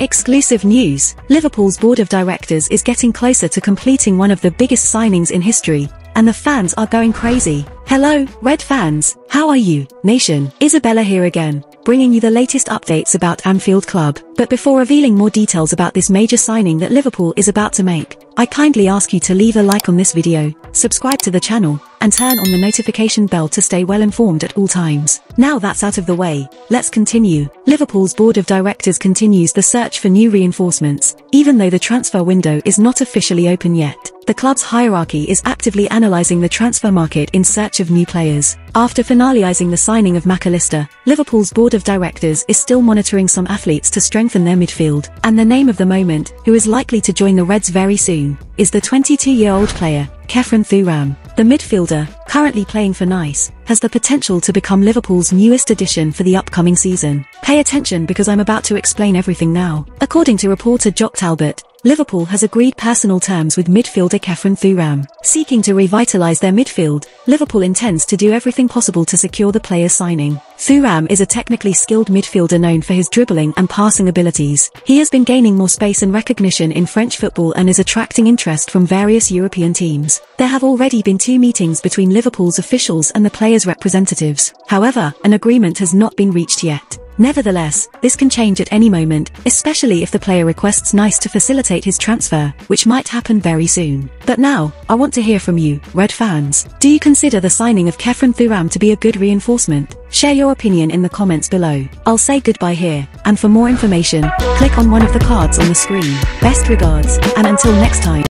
Exclusive news, Liverpool's board of directors is getting closer to completing one of the biggest signings in history, and the fans are going crazy. Hello, Red fans, how are you, nation? Isabella here again, bringing you the latest updates about Anfield Club. But before revealing more details about this major signing that Liverpool is about to make, I kindly ask you to leave a like on this video, subscribe to the channel, and turn on the notification bell to stay well informed at all times. Now that's out of the way, let's continue. Liverpool's board of directors continues the search for new reinforcements, even though the transfer window is not officially open yet. The club's hierarchy is actively analysing the transfer market in search of new players. After finalising the signing of Mac Allister, Liverpool's board of directors is still monitoring some athletes to strengthen their midfield, and the name of the moment, who is likely to join the Reds very soon, is the 22-year-old player, Khéphren Thuram. The midfielder, currently playing for Nice, has the potential to become Liverpool's newest addition for the upcoming season. Pay attention because I'm about to explain everything now. According to reporter Jock Talbot, Liverpool has agreed personal terms with midfielder Khéphren Thuram. Seeking to revitalise their midfield, Liverpool intends to do everything possible to secure the player's signing. Thuram is a technically skilled midfielder known for his dribbling and passing abilities. He has been gaining more space and recognition in French football and is attracting interest from various European teams. There have already been two meetings between Liverpool's officials and the player's representatives. However, an agreement has not been reached yet. Nevertheless, this can change at any moment, especially if the player requests Nice to facilitate his transfer, which might happen very soon. But now, I want to hear from you, Red fans. Do you consider the signing of Khéphren Thuram to be a good reinforcement? Share your opinion in the comments below. I'll say goodbye here, and for more information, click on one of the cards on the screen. Best regards, and until next time.